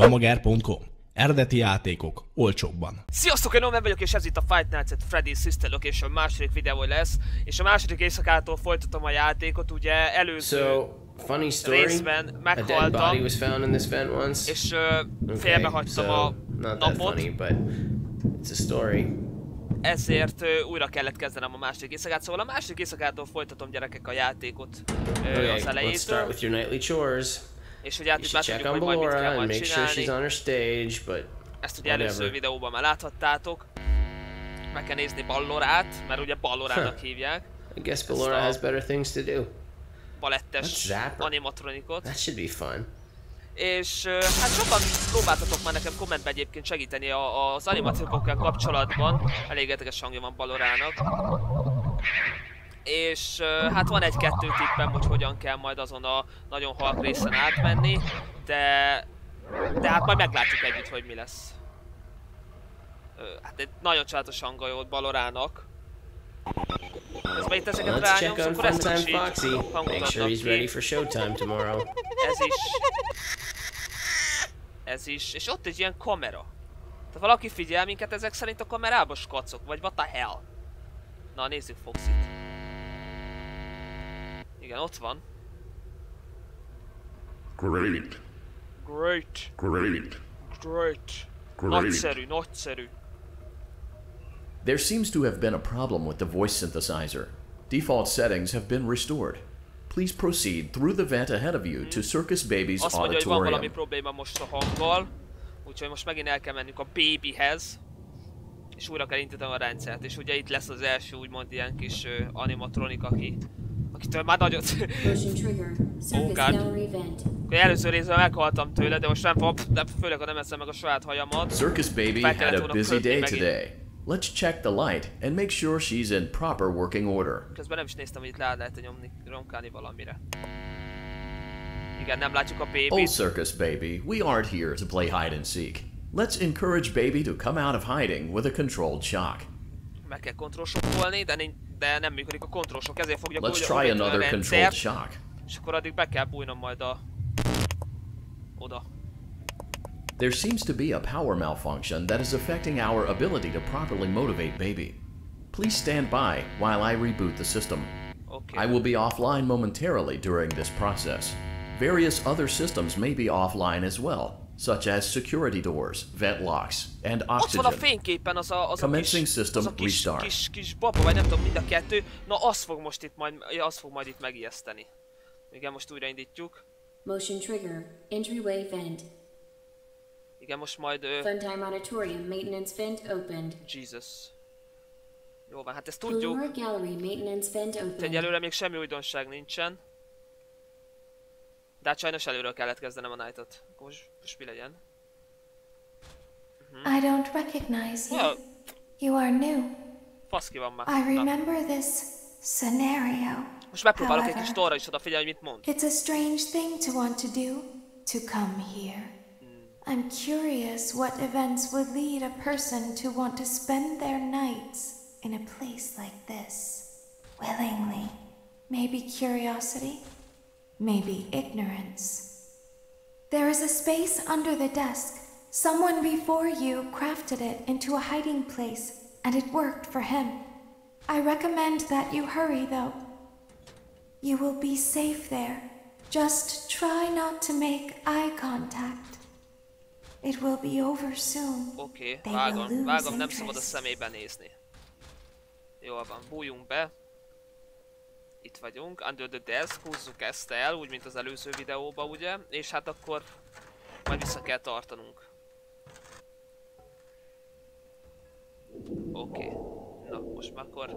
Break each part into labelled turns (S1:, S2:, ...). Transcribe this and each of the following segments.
S1: Amager.com Eredeti játékok olcsóbban.
S2: Sziasztok, én Omen vagyok, és ez itt a Fight Nights at Freddy's Sister Location második videó lesz, és a második éjszakától folytatom a játékot, ugye előző
S3: So, funny story.
S2: részben
S3: A
S2: meghaltam,
S3: body was found in this vent once.
S2: és uh, félbehagytam
S3: so,
S2: a napot,
S3: funny, but it's a story.
S2: ezért uh, újra kellett kezdenem a második éjszakát, szóval a második éjszakától folytatom gyerekek a játékot uh,
S3: Okay,
S2: az
S3: let's
S2: elejétől,
S3: start with your nightly chores.
S2: És hogy át
S3: should check
S2: tudjuk, hogy majd mit kell majd
S3: sure
S2: csinálni.
S3: on her stage, but
S2: Ezt ugye előző
S3: whatever.
S2: videóban már láthattátok. Meg kell nézni Ballorát, mert ugye Ballorának hívják.
S3: I guess Ballora has better things to do. That?
S2: animatronikot.
S3: That should be fun.
S2: És hát sokan próbáltatok már nekem kommentben egyébként segíteni a, az animatronokkal kapcsolatban. Elég értékes hangja van Ballorának. És hát van egy-kettő tippem, hogy hogyan kell majd azon a nagyon halk részen átmenni, de, de hát majd meglátjuk együtt, hogy mi lesz. Hát egy nagyon csodálatos hangja volt Balorának. Közben itt ezeket rányomsz, akkor
S3: Funtime
S2: is így
S3: Make sure he's ready for showtime tomorrow.
S2: Ez is. Ez is. És ott egy ilyen kamera. Tehát valaki figyel minket ezek szerint a kamerába skacok, vagy what the hell? Na nézzük Foxit. Igen, ott van.
S4: Great,
S2: Great,
S4: great,
S2: great.
S4: great.
S2: Nagyszerű, nagyszerű.
S5: There seems to have been a problem with the voice synthesizer. Default settings have been restored. Please proceed through the vent ahead of you to Circus Baby's
S2: Azt mondja, hogy van valami
S5: auditorium.
S2: probléma most a hanggal. Úgyhogy most megint el kell mennünk a babyhez. És újra kell a rendszert. És ugye itt lesz az első úgymond ilyen kis uh, animatronik, aki... Akitől már nagyon...
S6: Motion trigger. Circus
S2: God.
S6: gallery vent.
S2: Akkor előző részben meghaltam tőle, de most nem fog, de főleg ha nem eszem meg a saját hajamat.
S5: Circus Baby
S2: Back
S5: had
S2: at
S5: a
S2: it,
S5: busy
S2: Kirby
S5: day
S2: megint.
S5: today. Let's check the light and make sure she's in proper working order.
S2: Közben nem is néztem, hogy itt le lehet nyomni, ronkálni valamire. Igen, nem látjuk a
S5: Oh,
S2: baby
S5: Circus Baby, we aren't here to play hide and seek. Let's encourage Baby to come out of hiding with a controlled shock.
S2: Meg kell kontrollsokkolni, de, nincs, de nem működik a kontrollsok, ezért fogja
S5: Let's try another controlled shock.
S2: És akkor addig be kell bújnom majd a... Oda.
S5: There seems to be a power malfunction that is affecting our ability to properly motivate Baby. Please stand by while I reboot the system.
S2: Oké.
S5: I will be offline momentarily during this process. Various other systems may be offline as well, such as security doors, vent locks, and
S2: Ott van a
S5: oxygen.
S2: fényképen az a, az a
S5: Commencing
S2: kis,
S5: system
S2: az a kis,
S5: restart.
S2: kis, kis baba, vagy nem tudom, mind a kettő. Na, az fog most itt majd, az fog majd itt megijeszteni. Igen, most újraindítjuk.
S6: Motion trigger. Entryway vent.
S2: Igen, most majd... Ö,
S6: Funtime auditorium maintenance vent opened.
S2: Jesus. Jó van, hát ezt tudjuk.
S6: Ballora gallery maintenance vent
S2: Itt
S6: opened.
S2: egyelőre még semmi újdonság nincsen. De hát sajnos előről kellett kezdenem a night-ot. Akkor most, most mi legyen? Mhm.
S7: I don't recognize you. You are new.
S2: fasz ki van már.
S7: I remember this scenario.
S2: most megpróbálok egy kicsit arra is odafigyelni, hogy mit mond.
S7: It's a strange thing to want to do, to come here. Hmm. I'm curious what events would lead a person to want to spend their nights in a place like this. Willingly. Maybe curiosity, maybe ignorance. There is a space under the desk. Someone before you crafted it into a hiding place, and it worked for him. I recommend that you hurry, though. You will be safe there. Just try not to make eye contact. It will be over soon.
S2: Oké,
S7: They
S2: vágom, vágom, nem szabad a szemébe nézni. Jól van, bújjunk be. Itt vagyunk, under the desk, húzzuk ezt el, úgy mint az előző videóban ugye, és hát akkor majd vissza kell tartanunk. Oké, na most már akkor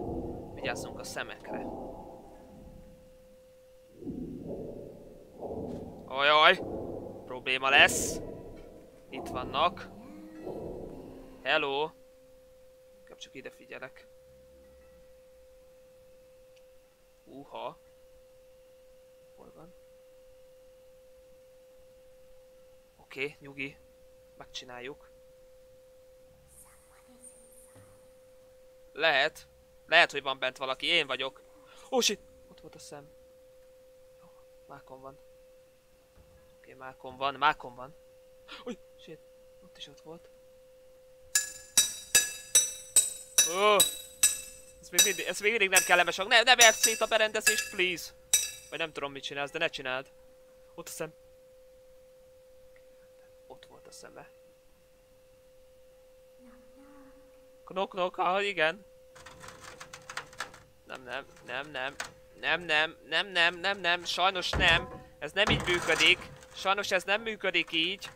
S2: vigyázzunk a szemekre. Ajaj, probléma lesz. Itt vannak. Hello! Inkább csak ide figyelek. Uha. Hol van? Oké, okay, nyugi. Megcsináljuk. Lehet. Lehet, hogy van bent valaki. Én vagyok. Oh, shit! Ott volt a szem. Mákon van. Oké, okay, mákon van, mákon van. Uj, Shit, ott is ott volt. Ó! Ez még mindig, ez még mindig nem kellemes hang. Ne, ne verd szét a berendezést, please! Vagy nem tudom mit csinálsz, de ne csináld. Ott a szem. Ott volt a szeme. Knock knock, ah igen. Nem, nem, nem, nem. Nem, nem, nem, nem, nem, nem, sajnos nem. Ez nem így működik. Sajnos ez nem működik így.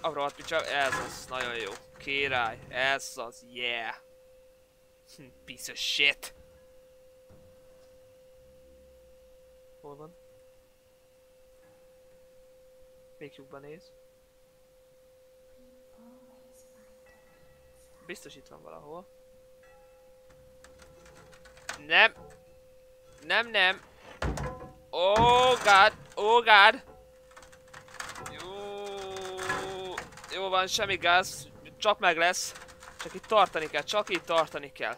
S2: A picsa, ez az, nagyon jó. Király, ez az, yeah. Piece of shit. Hol van? Még lyukba néz. Biztos itt van valahol. Nem! Nem, nem! Oh god! Oh god! Jó, jó van, semmi gáz. Csak meg lesz. Csak itt tartani kell, csak itt tartani kell.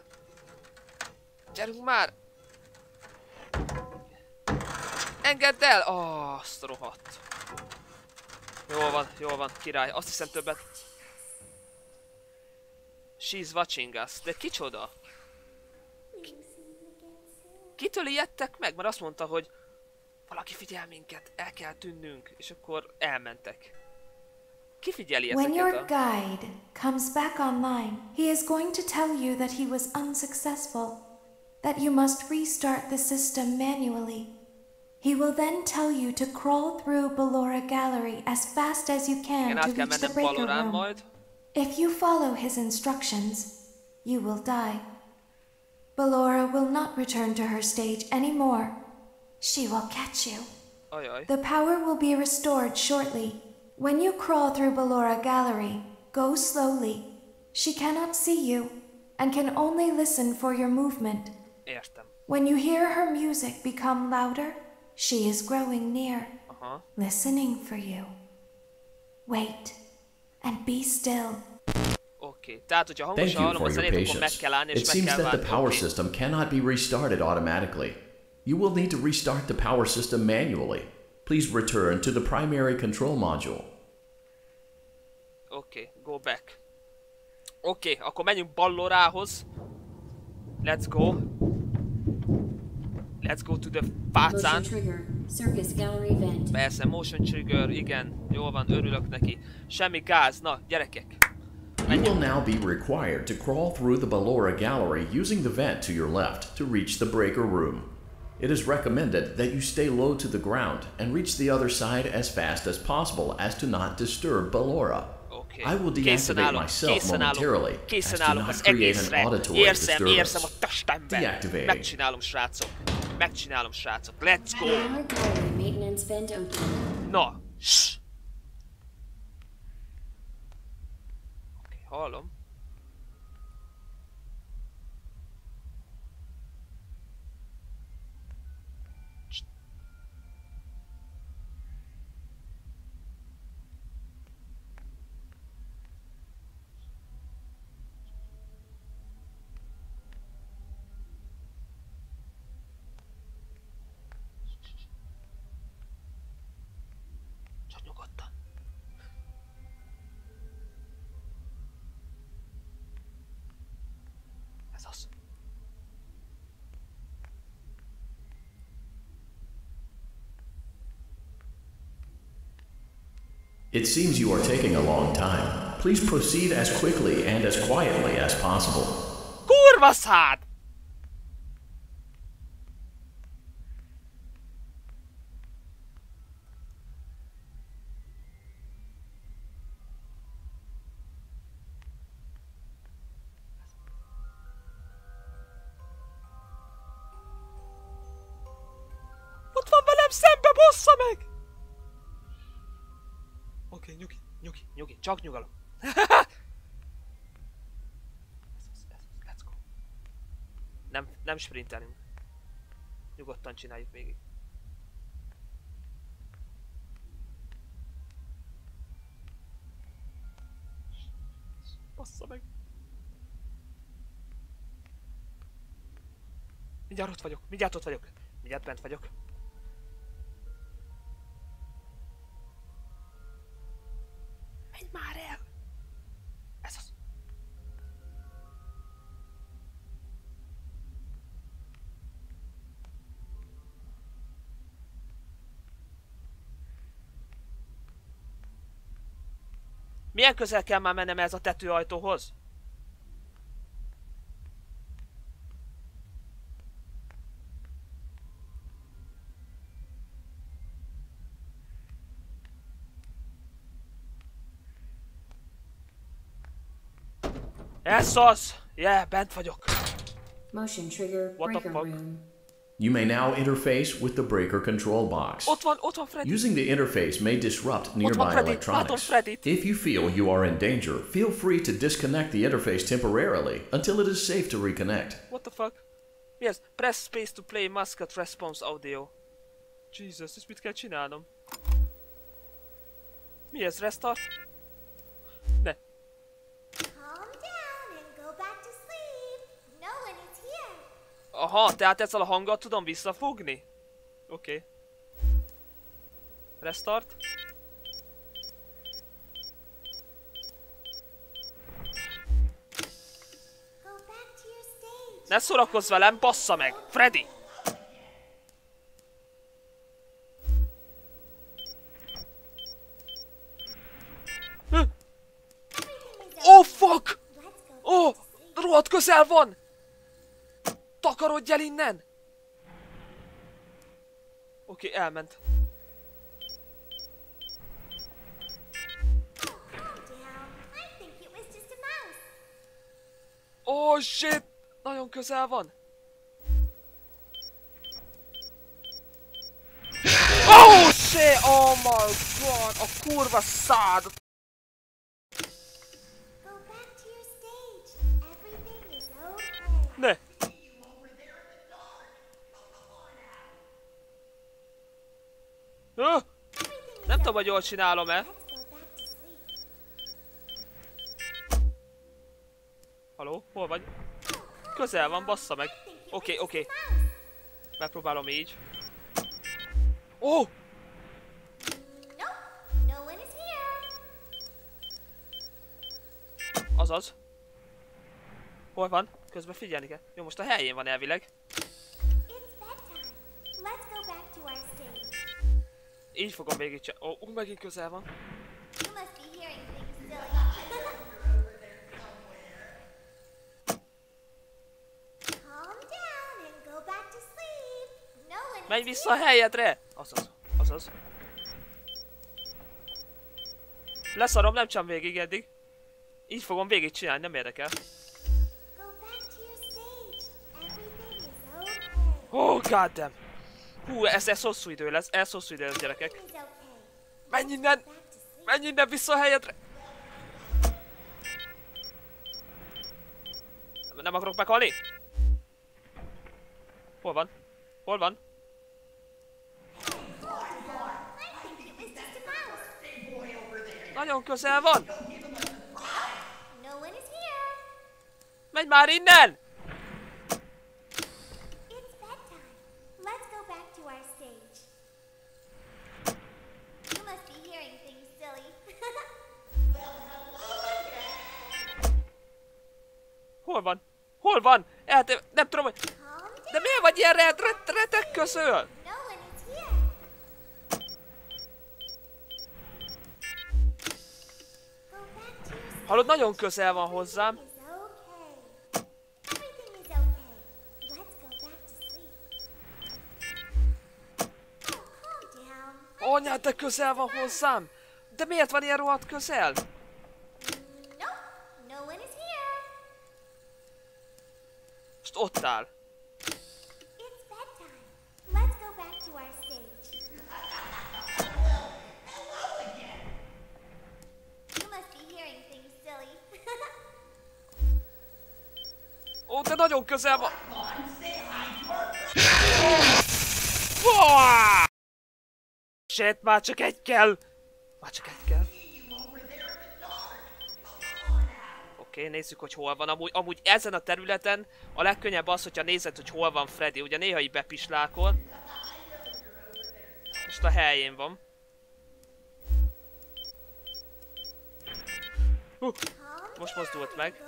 S2: Gyerünk már! Engedd el! Oh, azt rohadt. Jól van, jól van, király. Azt hiszem többet. She's watching us. De kicsoda? Ki- Kitől ijedtek meg? Mert azt mondta, hogy valaki figyel minket, el kell tűnnünk, és akkor elmentek.
S7: When your guide comes back online, he is going to tell you that he was unsuccessful, that you must restart the system manually. He will then tell you to crawl through Ballora Gallery as fast as you can to reach the breaker room. If you follow his instructions, you will die. Ballora will not return to her stage anymore. She will catch you. The power will be restored shortly. When you crawl through Ballora Gallery, go slowly. She cannot see you and can only listen for your movement.
S2: Értem.
S7: When you hear her music become louder, she is growing near,
S2: Aha.
S7: listening for you. Wait and be still.
S2: Okay. Tehát, hogyha
S5: Thank
S2: hangosan
S5: you
S2: hallom
S5: for
S2: a
S5: your
S2: zenét, akkor meg
S5: patience.
S2: kell állni és
S5: It
S2: meg
S5: seems that the power system cannot be restarted automatically. You will need to restart the power system manually. Please return to the primary control module.
S2: Oké, okay, go back. Oké, okay, akkor menjünk Ballorához. Let's go. Let's go to the
S6: Motion
S2: fácán.
S6: trigger. Circus gallery vent.
S2: Persze, motion trigger, igen. Jól van, örülök neki. Semmi gáz, na, gyerekek.
S5: You will now be required to crawl through the Ballora gallery using the vent to your left to reach the breaker room. It is recommended that you stay low to the ground and reach the other side as fast as possible as to not disturb Ballora. I will
S2: Készen
S5: deactivate
S2: állok,
S5: myself
S2: készen állok,
S5: momentarily as
S2: készen állok az
S5: create
S2: egészre.
S5: an auditory
S2: Érzem,
S5: disturbance.
S2: érzem a testemben.
S5: Deactivating.
S2: Megcsinálom, srácok. Megcsinálom, srácok. Let's go. Na. Shh. Oké, hallom.
S5: It seems you are taking a long time. Please proceed as quickly and as quietly as possible.
S2: Kurva szád! Csak nyugalom. let's go. Nem, nem sprintelünk. Nyugodtan csináljuk végig. Bassza meg. Mindjárt ott vagyok, mindjárt ott vagyok. Mindjárt bent vagyok. Milyen közel kell már mennem ez a tetőajtóhoz? Ez az! Yeah, bent vagyok.
S6: Motion trigger
S2: What the fuck?
S6: room.
S5: You may now interface with the breaker control box.
S2: Ott van, ott van
S5: Using the interface may disrupt nearby electronics. If you feel you are in danger, feel free to disconnect the interface temporarily until it is safe to reconnect.
S2: What the fuck? Yes. Press space to play mascot response audio. Jesus, this mit kell csinálnom? Mi ez? Restart? Aha, tehát ezzel a hanggal tudom visszafogni? Oké. Okay. Restart. Ne szórakozz velem, bassza meg! Freddy! Oh fuck! Oh, rohadt közel van! Takarodj el innen! Oké, okay, elment. Oh shit! Nagyon közel van. Oh shit! Oh my god! A kurva szád!
S4: Go back to your stage. Everything is okay.
S2: Ne! Nem tudom, hogy jól csinálom-e. Haló? Hol vagy? Közel van, bassza meg. Oké, okay, oké. Okay. Megpróbálom így. Ó! Oh! Azaz. Hol van? Közben figyelni kell. Jó, most a helyén van elvileg. Így fogom végig csinálni. Ó, oh, megint közel van. Menj
S4: is
S2: vissza a helyedre! Azaz, azaz. Leszarom, nem csam végig eddig. Így fogom végig csinálni, nem érdekel. Oh, goddamn. Hú, ez, ez hosszú idő lesz, ez hosszú idő lesz, gyerekek.
S4: Everything is okay.
S2: Menj innen!
S4: Back to sleep.
S2: Menj innen vissza a helyedre! Nem akarok meghalni? Hol van? Hol van?
S4: I think it was just a mouse.
S2: Nagyon közel van!
S4: No one is here.
S2: Menj már innen! Hol van? Hol van? Elte... Nem tudom, hogy... De miért vagy ilyen ret, ret, retek
S4: stage.
S2: Hallod, nagyon közel van hozzám.
S4: Oh.
S2: Anyád, de közel van hozzám! De miért van ilyen rohadt közel?
S4: Hearing things silly.
S2: Ó, de nagyon közel van. Shit, már csak egy kell. Már csak egy kell. Oké, okay, nézzük, hogy hol van. Amúgy, amúgy ezen a területen a legkönnyebb az, hogyha nézed, hogy hol van Freddy. Ugye néha így bepislákol. Most a helyén van. Uh, Most mozdult meg.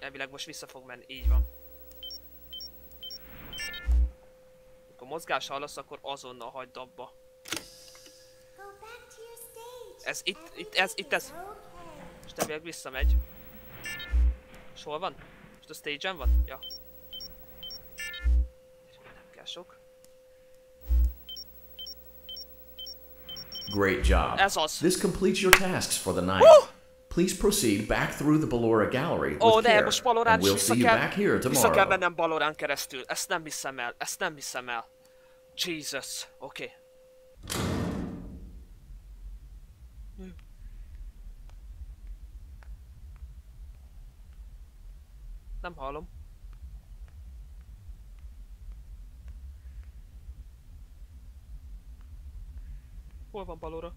S2: Elvileg most vissza fog menni. Így van. Amikor mozgás hallasz, akkor azonnal hagyd abba. Ez itt, itt, ez, itt ez. És még visszamegy. És hol van? Most a stage-en van? Ja. Nem kell sok.
S5: Great job.
S2: Ez az.
S5: This completes your tasks for the night. Please proceed back through the Ballora Gallery
S2: Ó, de
S5: care,
S2: most Balorán
S5: we'll
S2: vissza
S5: see you
S2: kell,
S5: back here
S2: vissza kell mennem Balorán keresztül. Ezt nem hiszem el, ezt nem hiszem el. Jesus, oké. Okay. Nem hallom. Hol van balóra?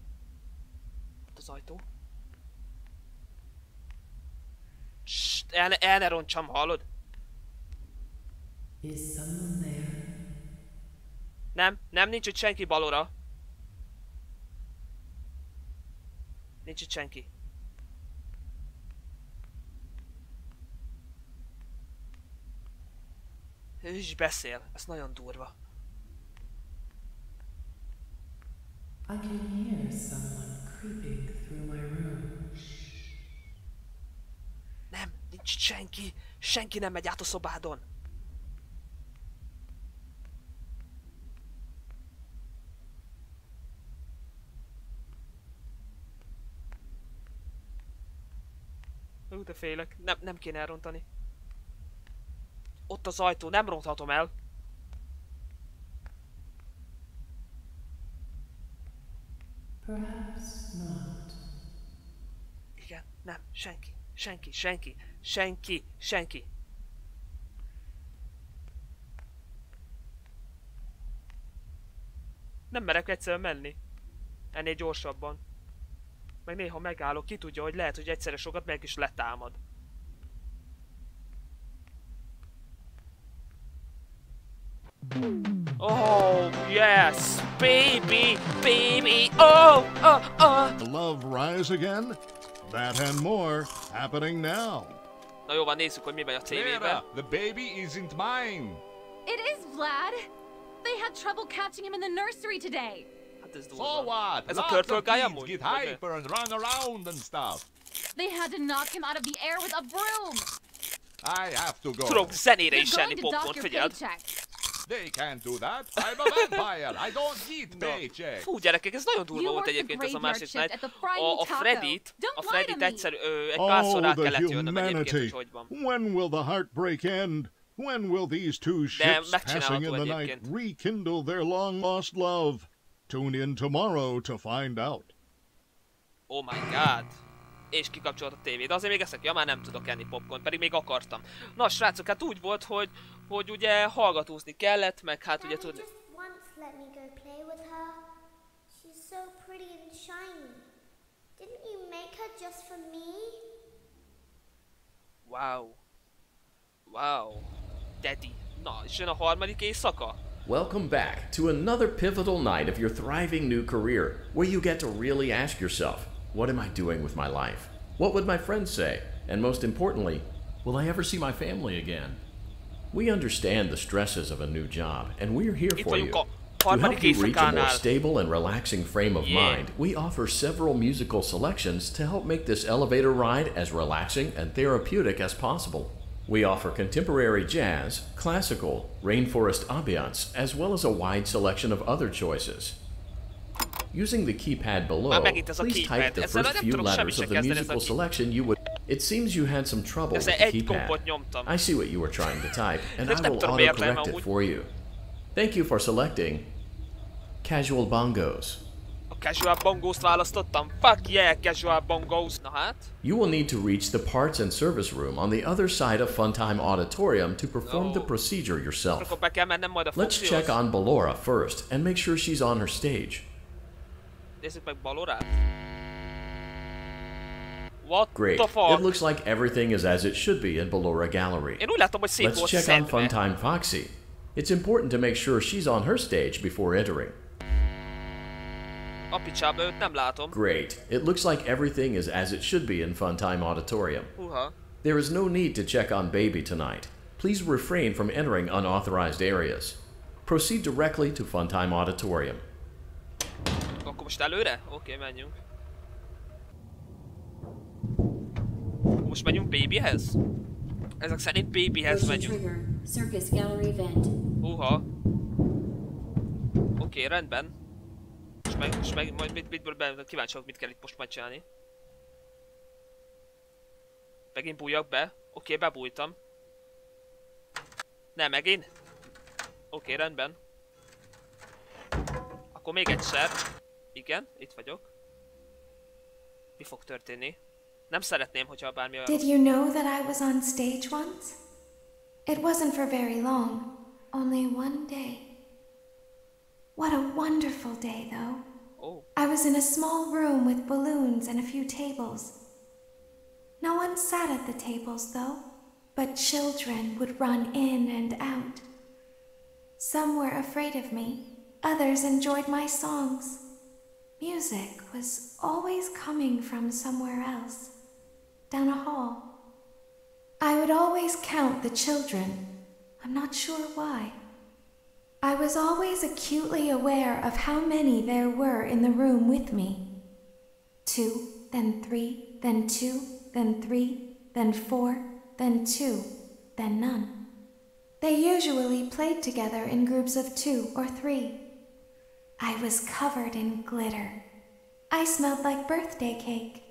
S2: Ott az ajtó. Sst, el, el ne roncsam, hallod? Nem, nem, nincs itt senki balóra. Nincs itt senki. Ő is beszél, ez nagyon durva.
S8: I can hear someone creeping through my room.
S2: Nem, nincs senki. Senki nem megy át a szobádon. Ú, de félek. Nem, nem kéne elrontani. Ott az ajtó, nem ronthatom el. Igen, nem, senki, senki, senki, senki, senki. Nem merek egyszerűen menni. Ennél gyorsabban. Meg néha megállok, ki tudja, hogy lehet, hogy egyszerre sokat meg is letámad. Oh, yes! Baby! Baby! Oh! Oh! Oh!
S9: Love Rise Again? That and more happening now.
S2: Na jó van, nézzük, hogy mi megy a tévében.
S10: the baby isn't mine.
S11: It is Vlad. They had trouble catching him in the nursery today.
S2: Hát ez
S10: So
S2: durva.
S10: what?
S2: Ez a
S10: Lots
S2: Turtle
S10: of
S2: guy
S10: kids
S2: amúgy?
S10: get hyper and run around and stuff.
S11: They had to knock him out of the air with a broom.
S10: I have to go.
S2: Tudok zenére
S11: You're
S2: is enni
S11: going to dock
S2: popcorn, figyeld.
S11: paycheck.
S10: They can't do that. I'm a vampire. I don't need
S2: Na.
S10: paycheck.
S2: Fú, gyerekek, ez nagyon durva
S11: You
S2: volt egyébként ez a
S11: graveyard
S2: másik
S11: shift
S2: night.
S11: at the Frying
S2: A, a
S11: Don't
S2: a
S11: me.
S2: egyszer ö, egy párszor
S9: Oh,
S2: át
S9: the
S2: kellett jönnöm egyébként,
S9: humanity.
S2: hogy hogy van.
S9: When will the heartbreak end? When will these two ships passing in the night rekindle their long lost love? Tune in tomorrow to find out.
S2: Oh my god. És kikapcsolt a tévé. De azért még eszek, ja már nem tudok enni popcorn, pedig még akartam. Na srácok, hát úgy volt, hogy, hogy ugye hallgatózni kellett, meg hát ugye tudni...
S4: once let me go play with her. She's so pretty and shiny. Didn't you make her just for me?
S2: Wow. Wow. Daddy. Na, és jön a harmadik éjszaka?
S5: Welcome back to another pivotal night of your thriving new career, where you get to really ask yourself, what am I doing with my life? What would my friends say? And most importantly, will I ever see my family again? We understand the stresses of a new job, and we're here for you. To help you reach a more stable and relaxing frame of
S2: Yeah.
S5: mind, we offer several musical selections to help make this elevator ride as relaxing and therapeutic as possible. We offer contemporary jazz, classical, rainforest ambiance, as well as a wide selection of other choices. Using the keypad below,
S2: megint
S5: please type the
S2: Ezzel
S5: first few letters of the
S2: kezdeni, ez a
S5: musical selection you would. It seems you had some trouble with the keypad. I see what you were trying to type, and I will
S2: tudom, miért nem
S5: autocorrect it for you. Thank you for selecting Casual Bongos.
S2: A casual bongóst választottam. Fuck yeah, casual bongos. Na hát?
S5: You will need to reach the parts and service room on the other side of Funtime Auditorium to perform the procedure yourself.
S2: Akkor be kell mennem majd a
S5: Let's check on Ballora first and make sure she's on her stage.
S2: Nézzük meg balorát. What
S5: Great.
S2: the fuck?
S5: It looks like everything is as it should be in Ballora Gallery.
S2: Én úgy látom, hogy szét
S5: Let's check on. Funtime Foxy. It's important to make sure she's on her stage before entering.
S2: A picsába őt nem látom.
S5: Great. It looks like everything is as it should be in Funtime Auditorium.
S2: Húha.
S5: There is no need to check on Baby tonight. Please refrain from entering unauthorized areas. Proceed directly to Funtime Auditorium.
S2: Akkor most előre? Oké, menjünk. Most megyünk babyhez? Ezek szerint babyhez megyünk.
S6: Circus gallery vent.
S2: Húha. Oké, okay, rendben. Most meg, most meg, majd mit, mit, mit, kíváncsi mit kell itt most majd csinálni. Megint bújjak be. Oké, okay, bebújtam. Nem, megint? Oké, okay, rendben. Akkor még egyszer. Igen, itt vagyok. Mi fog történni? Nem szeretném, hogyha bármi olyan...
S7: Did you know that I was on stage once? It wasn't for very long, only one day. What a wonderful day, though.
S2: Oh.
S7: I was in a small room with balloons and a few tables. No one sat at the tables, though, but children would run in and out. Some were afraid of me, others enjoyed my songs. Music was always coming from somewhere else, down a hall. I would always count the children. I'm not sure why. I was always acutely aware of how many there were in the room with me. Two, then three, then two, then three, then four, then two, then none. They usually played together in groups of two or three. I was covered in glitter. I smelled like birthday cake.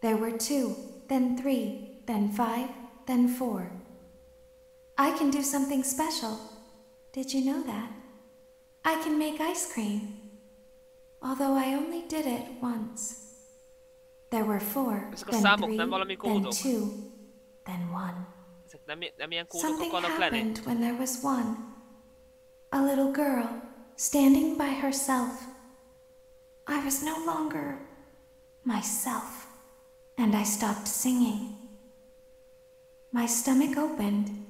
S7: There were two, then three, then five, then four. I can do something special. Did you know that? I can make ice cream. Although I only did it once. There were four,
S2: Ezek
S7: then
S2: számok
S7: three,
S2: nem
S7: then two, then one.
S2: Nem, nem
S7: Something
S2: lenni?
S7: happened when there was one. A little girl standing by herself. I was no longer myself, and I stopped singing. My stomach opened,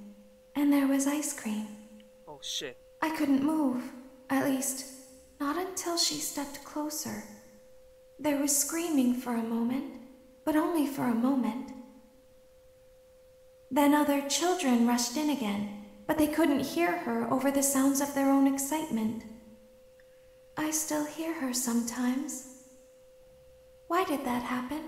S7: and there was ice cream.
S2: Oh shit.
S7: I couldn't move, at least, not until she stepped closer. There was screaming for a moment, but only for a moment. Then other children rushed in again, but they couldn't hear her over the sounds of their own excitement. I still hear her sometimes. Why did that happen?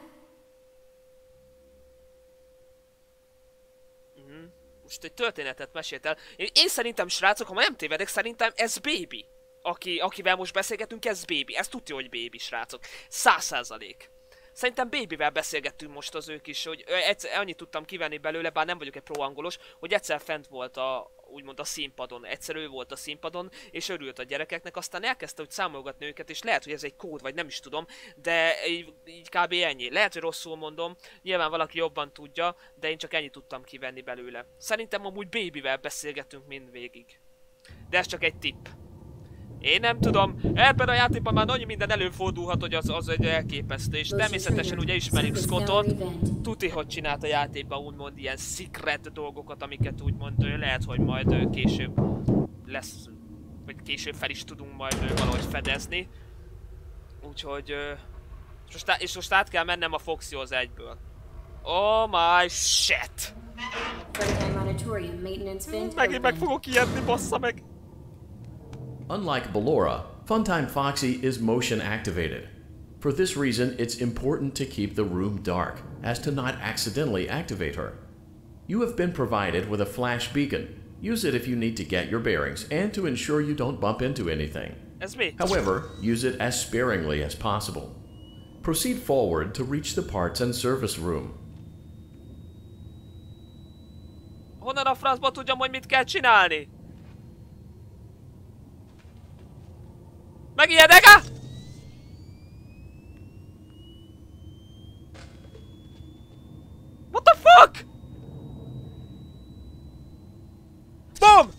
S2: Most egy történetet mesélt el. Én, én szerintem, srácok, ha nem tévedek, szerintem ez Baby. Aki, akivel most beszélgetünk, ez Baby. Ez tudja, hogy Baby, srácok. Száz százalék. Szerintem Babyvel beszélgettünk most az ők is, hogy egyszer, annyit tudtam kivenni belőle, bár nem vagyok egy pro-angolos, hogy egyszer fent volt a, úgymond a színpadon, egyszer ő volt a színpadon, és örült a gyerekeknek, aztán elkezdte hogy számolgatni őket, és lehet, hogy ez egy kód, vagy nem is tudom, de így, így kb. ennyi. Lehet, hogy rosszul mondom, nyilván valaki jobban tudja, de én csak ennyit tudtam kivenni belőle. Szerintem amúgy Babyvel beszélgetünk mindvégig. De ez csak egy tipp. Én nem tudom, ebben a játékban már nagy minden előfordulhat, hogy az, az egy elképesztő, és természetesen ugye ismerjük Scottot, tuti, hogy csinált a játékban úgymond ilyen secret dolgokat, amiket úgymond lehet, hogy majd később lesz, vagy később fel is tudunk majd valahogy fedezni. Úgyhogy, és most, á- és most át kell mennem a Foxyhoz egyből. Oh my shit! Megint meg fogok ijedni, bassza meg!
S5: Unlike Ballora, Funtime Foxy is motion activated. For this reason, it's important to keep the room dark, as to not accidentally activate her. You have been provided with a flash beacon. Use it if you need to get your bearings and to ensure you don't bump into anything.
S2: Ez mi?
S5: However, use it as sparingly as possible. Proceed forward to reach the parts and service room.
S2: Honnan a francba tudjam, hogy mit kell csinálni? Megijedek -e? What the fuck? Boom!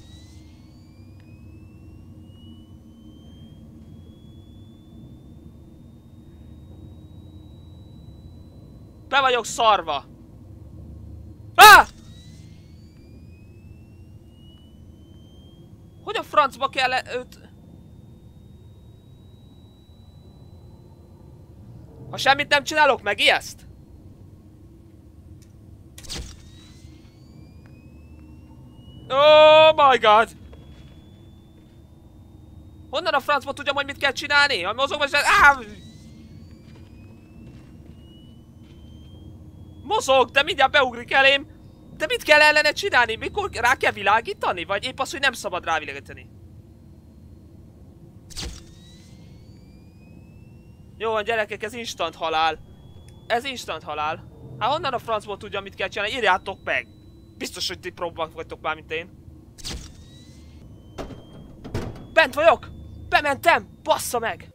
S2: Be vagyok szarva! Ah! Hogy a francba kell -e. Ha semmit nem csinálok, meg ijeszt? Oh my god! Honnan a francba tudjam, hogy mit kell csinálni? Ha mozog, vagy... Ah! Mozog, de mindjárt beugrik elém. De mit kell ellene csinálni? Mikor rá kell világítani? Vagy épp az, hogy nem szabad rávilágítani? Jó van gyerekek, ez instant halál. Ez instant halál. Hát honnan a francból tudja, mit kell csinálni? Írjátok meg! Biztos, hogy ti próbálok vagytok már, mint én. Bent vagyok! Bementem! Bassza meg!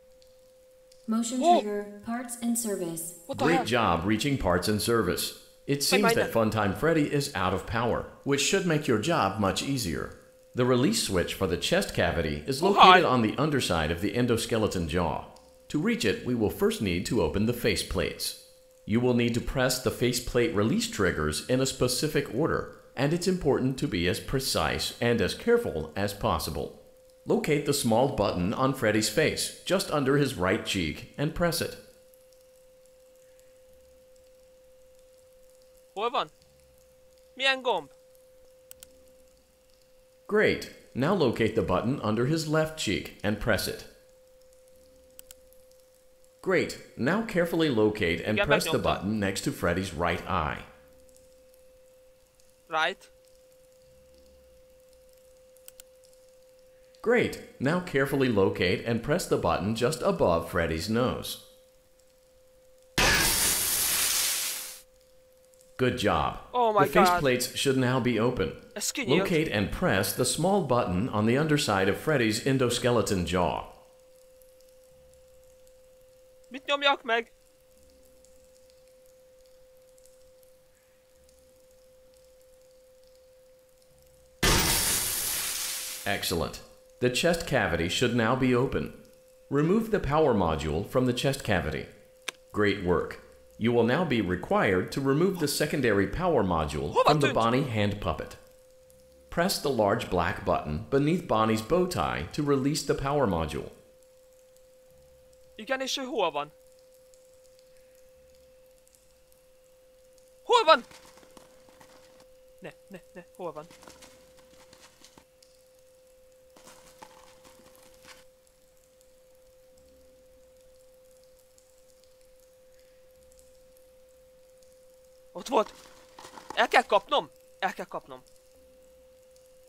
S6: Motion
S2: Oh.
S6: trigger, parts and service.
S2: What the
S5: Great
S2: hell?
S5: job reaching parts and service. It seems that. Funtime Freddy is out of power, which should make your job much easier. The release switch for the chest cavity is located on the underside of the endoskeleton jaw. To reach it, we will first need to open the face plates. You will need to press the faceplate release triggers in a specific order, and it's important to be as precise and as careful as possible. Locate the small button on Freddy's face, just under his right cheek, and press it.
S2: Milyen gomb?
S5: Great. Now locate the button under his left cheek and press it. Great. Now carefully locate and press the button next to Freddy's right eye.
S2: Right.
S5: Great. Now carefully locate and press the button just above Freddy's nose. Good job.
S2: Oh my
S5: the
S2: God.
S5: faceplates should now be open. Locate and press the small button on the underside of Freddy's endoskeleton jaw.
S2: Meg?
S5: Excellent. The chest cavity should now be open. Remove the power module from the chest cavity. Great work. You will now be required to remove the secondary power module from the? Bonnie hand puppet. Press the large black button beneath Bonnie's bow tie to release the power module.
S2: Igen, és ő hol Hol van? Ne, ne, ne, hol van? Ott volt! El kell kapnom! El kell kapnom.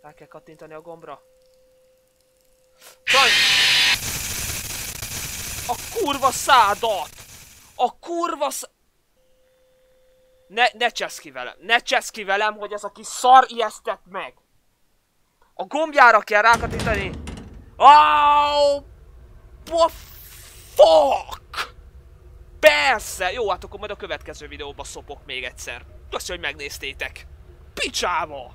S2: El kell kattintani a gombra. Saj! A kurva szádat! A kurva sz... Ne, ne csesz ki velem, ne csesz ki velem, hogy ez a kis szar ijesztett meg! A gombjára kell rákatítani! Oh, what fuck! Persze! Jó, hát akkor majd a következő videóba szopok még egyszer. Köszönöm, hogy megnéztétek! Picsába!